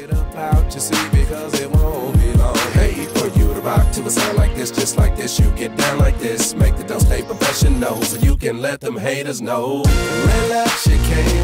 get up out your seat because it won't be long. Hey, for you to rock to a sound like this, just like this, you get down like this. Make the don't stay professional so you can let them haters know. Relax, you can't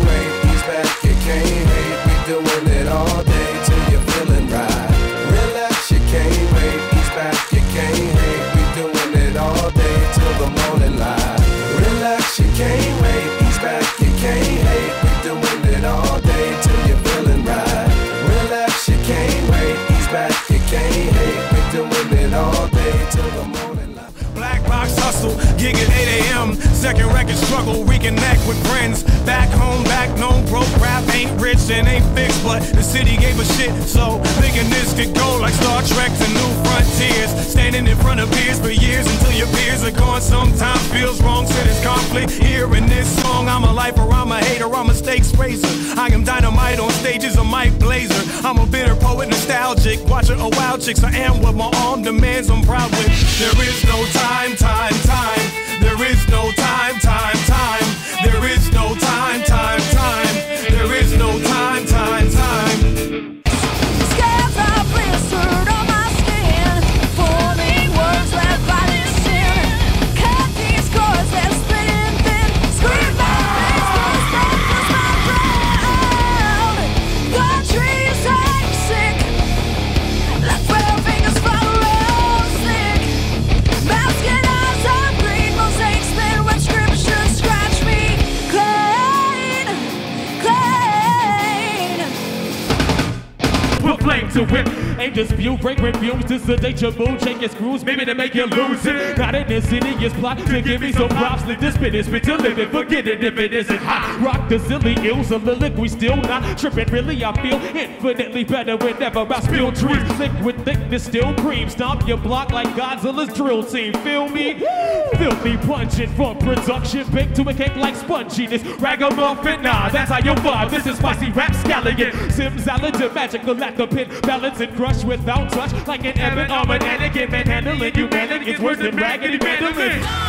gig at 8 a.m. Second record struggle, reconnect with friends. Back home, back known, broke rap ain't rich and ain't fixed, but the city gave a shit. So thinking this could go like Star Trek to new frontiers. Standing in front of peers for years until your peers are gone. Sometimes feels wrong, so there's conflict here in this song. I'm a lifer, I'm a hater, I'm a stakes raiser. I am dynamite on stages, a Mike Blazer. I'm a bitter poet, nostalgic, watching a wild chicks. I am what my arm demands. I'm proud with. There is no time, time, time. To it. Ain't dispute, break reviews to sedate your mood, shake your screws, maybe to make you lose it. Got an insidious plot to give me some props. Let this is spit to live it, forget it if it isn't hot. Rock the silly ills, a liquid still not tripping. Really, I feel infinitely better whenever I spill trees. Thick with thickness still cream. Stomp your block like Godzilla's drill team. Feel me? Filthy punching from production, baked to a cake like sponginess. Ragamuffin, nah, that's how you vibe. This is spicy rap scallion. Simsalad, magical at the pit, balance and crush without touch, like an ebon armored Anakin. Manhandling humanity, it's worse than raggedy mandolin.